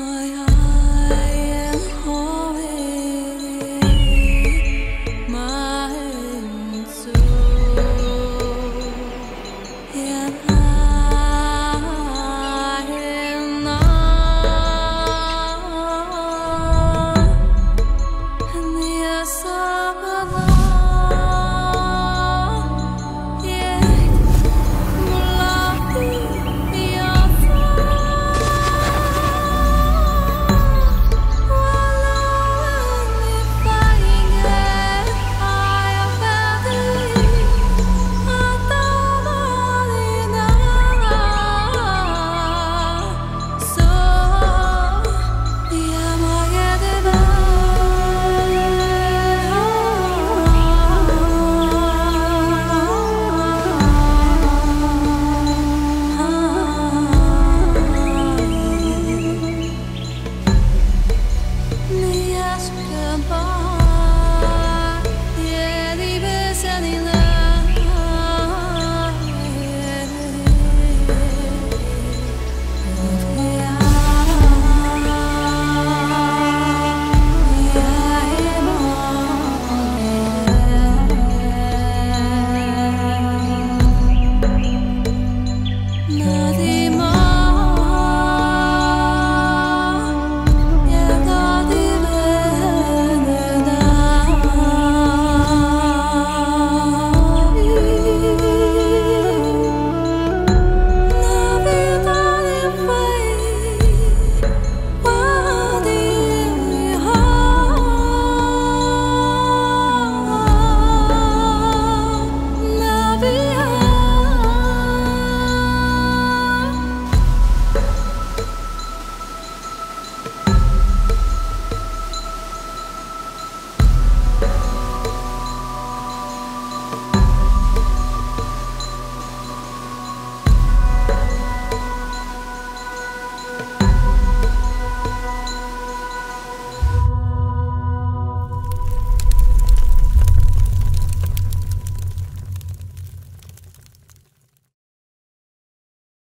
my eyes.